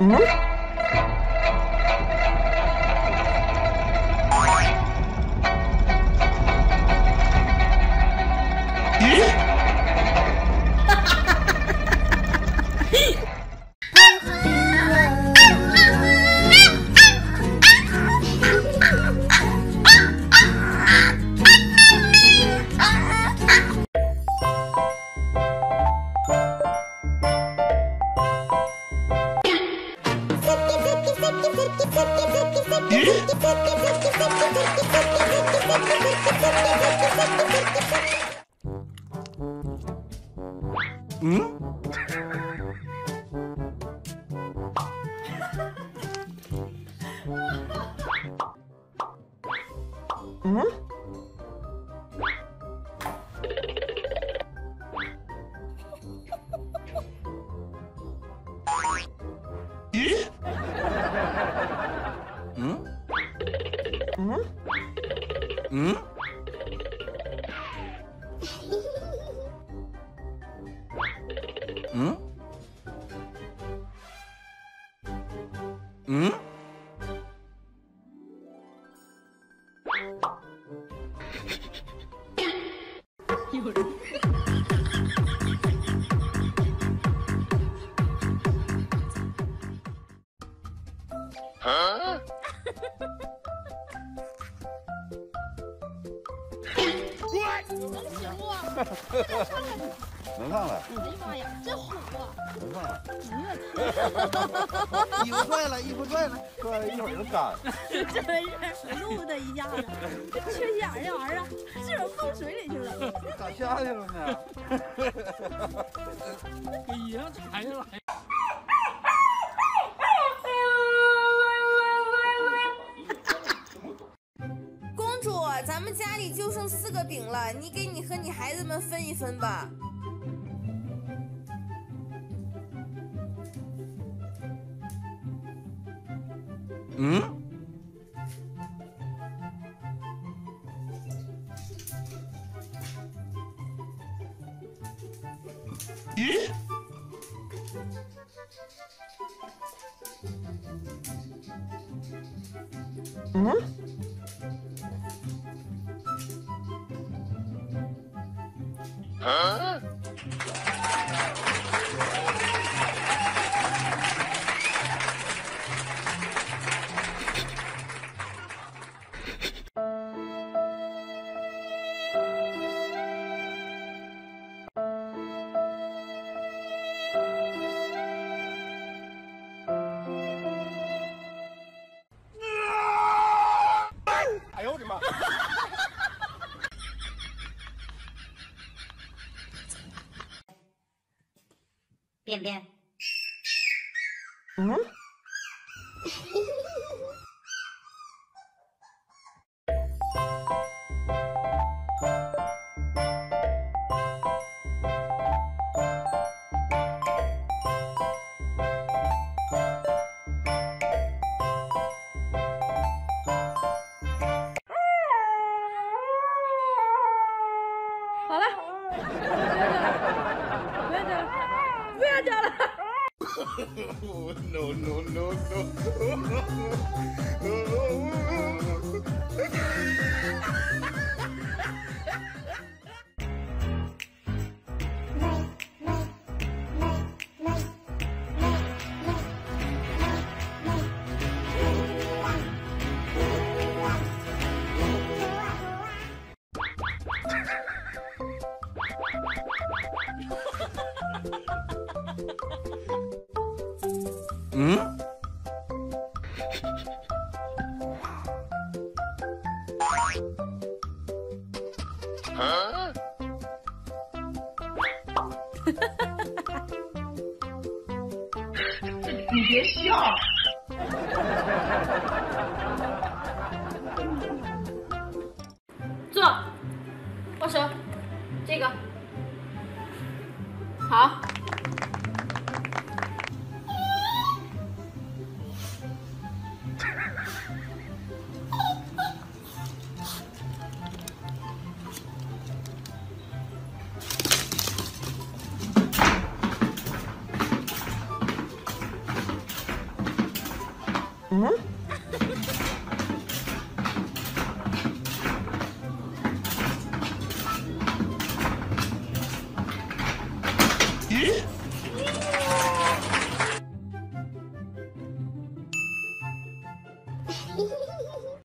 嗯？咦？Mm-hmm. 咦？嗯？嗯？嗯？嗯？嗯？有人。能上来！哎呀妈呀，真虎啊！能上来！衣服拽了，衣服拽了，拽了一会儿就干。这没事，录他一下子，缺心眼儿这玩意儿啊，这种放水里去了。咋下去了呢？给衣裳缠咱们家里就剩四个饼了，你给你和你孩子们分一分吧。嗯？咦？嗯？哎便便。嗯 no no no no！嗯。这 你别笑。坐。握手。这个。好。嗯？咦